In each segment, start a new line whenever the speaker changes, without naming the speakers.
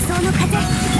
想の風。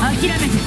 諦めて。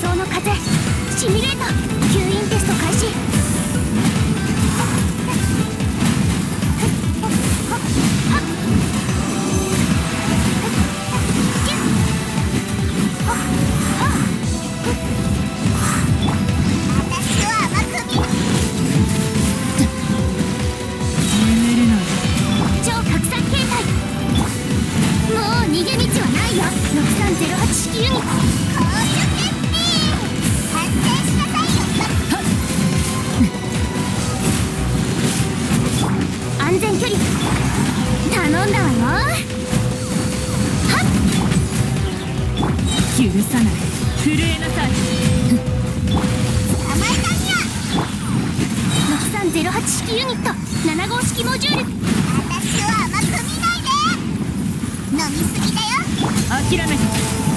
想の風
許さない。震えなさい
甘
えたん
や
6308式ユニット7号式モジュール私を甘く見ないで飲みすぎだよ
諦めた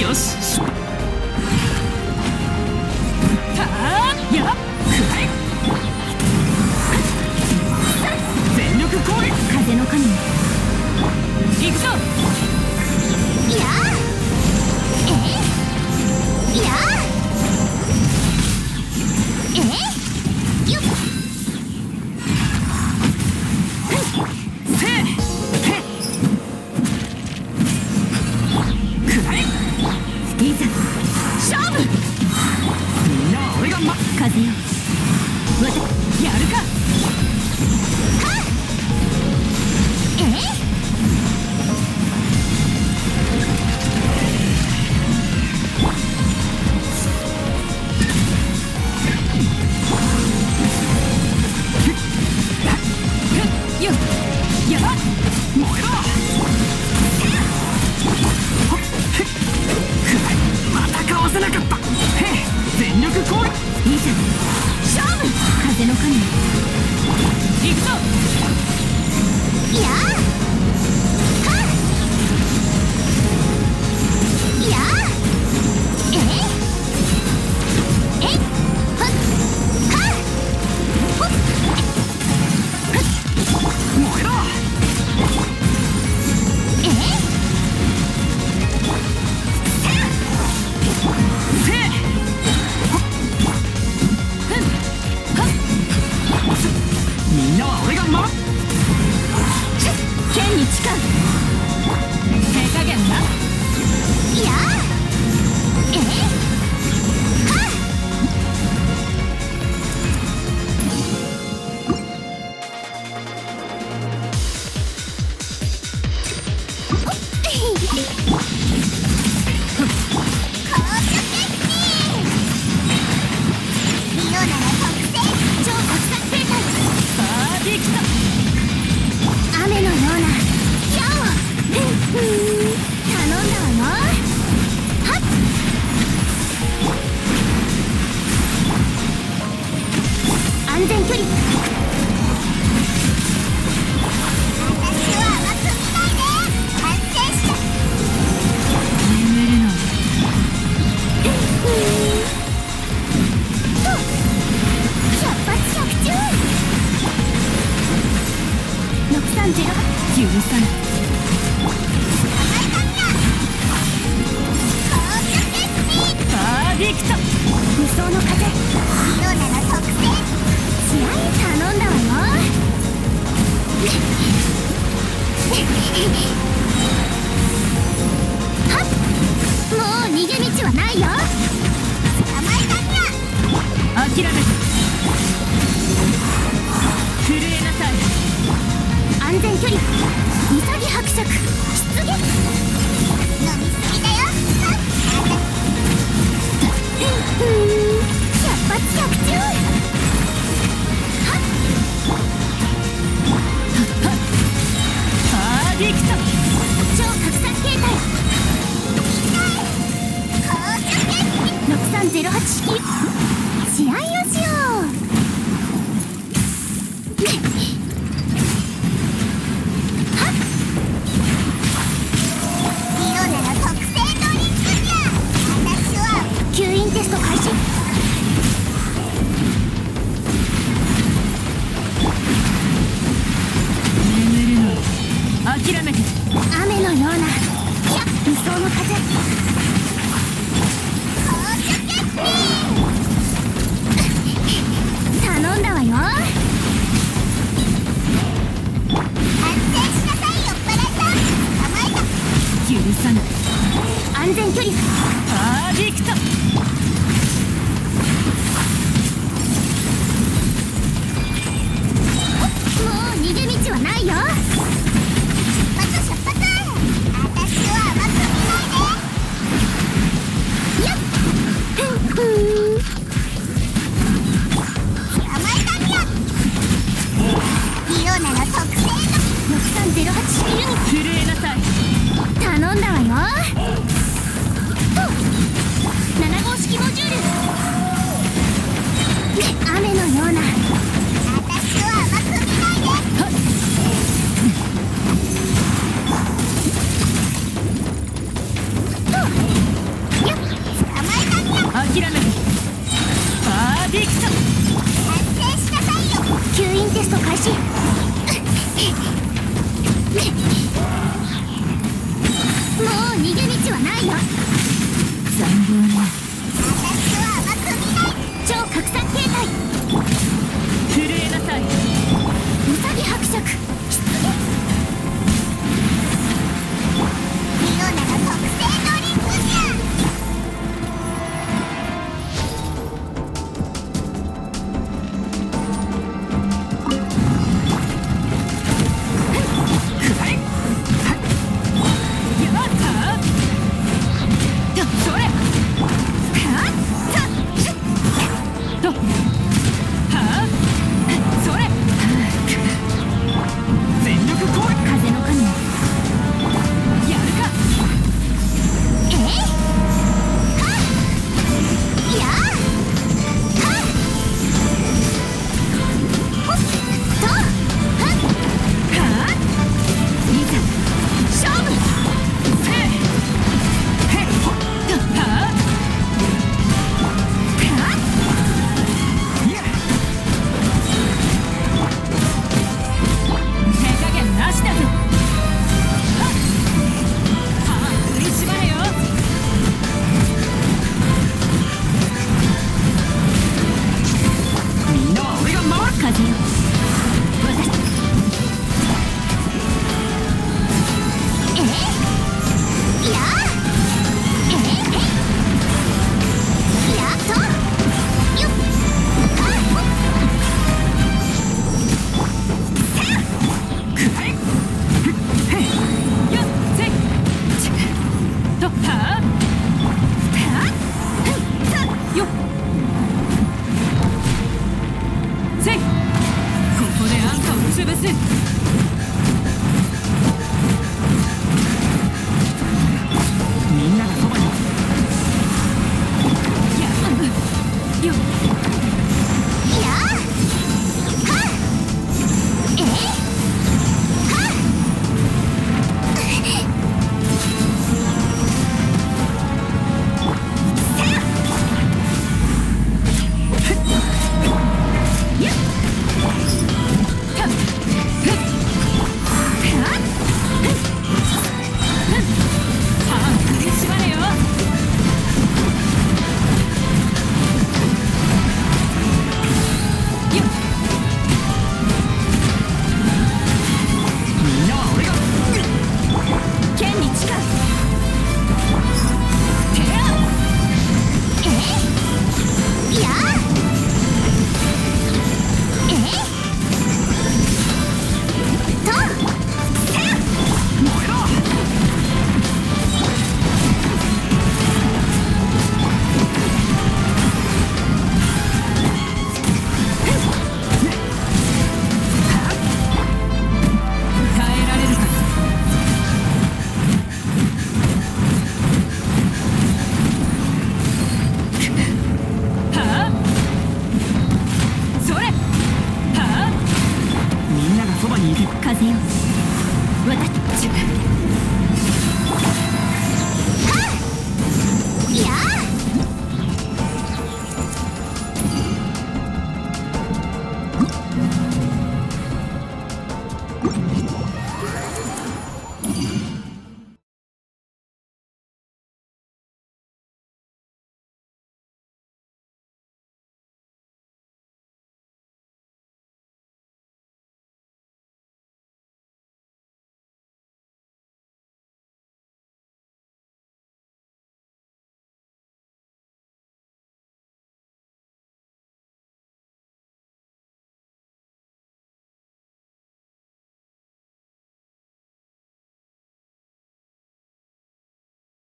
よし。
た
ー
やっ。
全力攻撃。
風の神。行くぞ。
やっ